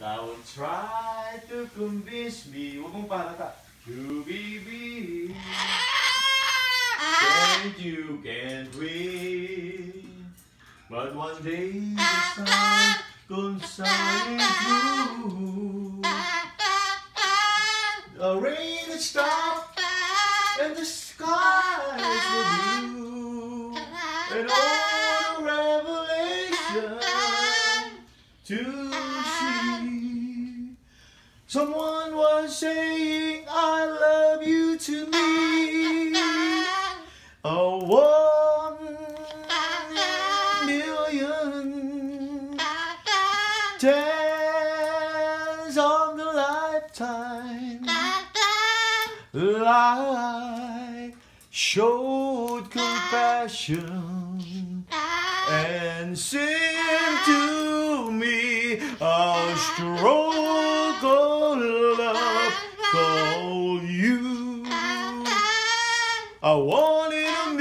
Don't try to convince me. Huwag mong pahalata. To be me. And ah! you can't win. But one day the ah, sun ah, goes shining through. The rain had stopped and the skies were blue. And all the revelation to see. Someone was saying, I love you to me. A one million chance of the lifetime. I showed compassion and sing to me a stroke of love called you. I wanted